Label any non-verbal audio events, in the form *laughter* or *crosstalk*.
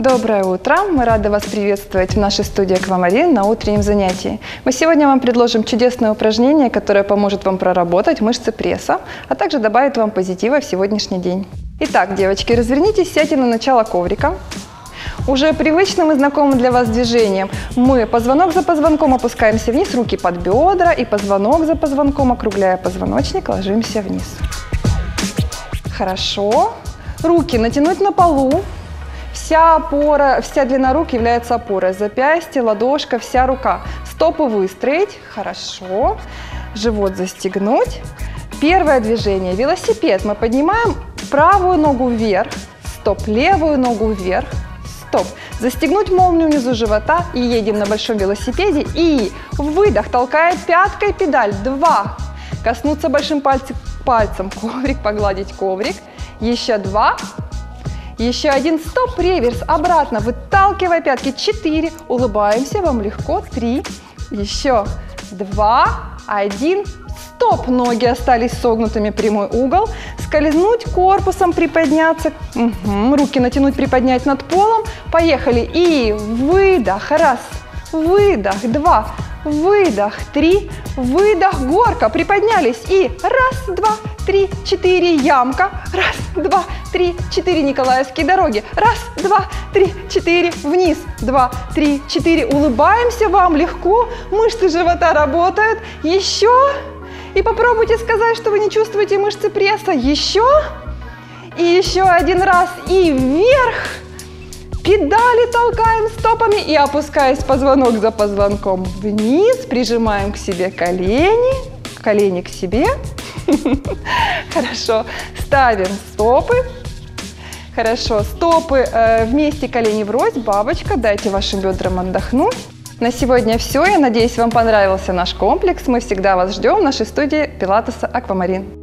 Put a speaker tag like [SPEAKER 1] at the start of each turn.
[SPEAKER 1] Доброе утро! Мы рады вас приветствовать в нашей студии «Аквамарин» на утреннем занятии. Мы сегодня вам предложим чудесное упражнение, которое поможет вам проработать мышцы пресса, а также добавит вам позитива в сегодняшний день. Итак, девочки, развернитесь, сядьте на начало коврика. Уже привычным и знакомым для вас движением мы позвонок за позвонком опускаемся вниз, руки под бедра и позвонок за позвонком, округляя позвоночник, ложимся вниз. Хорошо. Руки натянуть на полу, Вся опора, вся длина рук является опорой. Запястье, ладошка, вся рука. Стопы выстроить. Хорошо. Живот застегнуть. Первое движение. Велосипед. Мы поднимаем правую ногу вверх. Стоп. Левую ногу вверх. Стоп. Застегнуть молнию внизу живота и едем на большом велосипеде. И выдох. Толкает пяткой педаль. Два. Коснуться большим пальцем, пальцем коврик, погладить коврик. Еще два. Еще один стоп, реверс, обратно, выталкивая пятки, четыре, улыбаемся, вам легко, три, еще два, один, стоп, ноги остались согнутыми, прямой угол, скользнуть корпусом, приподняться, угу. руки натянуть, приподнять над полом, поехали, и выдох, раз, выдох, два, выдох, три, выдох, горка, приподнялись, и раз, два, три, четыре, ямка, раз, два, три, четыре, Николаевские дороги, раз, два, три, четыре, вниз, два, три, четыре, улыбаемся вам легко, мышцы живота работают, еще, и попробуйте сказать, что вы не чувствуете мышцы пресса, еще, и еще один раз, и вверх, педали толкаем стопами и опускаясь позвонок за позвонком вниз, прижимаем к себе колени, колени к себе, *laughs* Хорошо. Ставим стопы. Хорошо. Стопы э, вместе, колени врозь, бабочка. Дайте вашим бедрам отдохнуть. На сегодня все. Я надеюсь, вам понравился наш комплекс. Мы всегда вас ждем в нашей студии Пилатеса Аквамарин.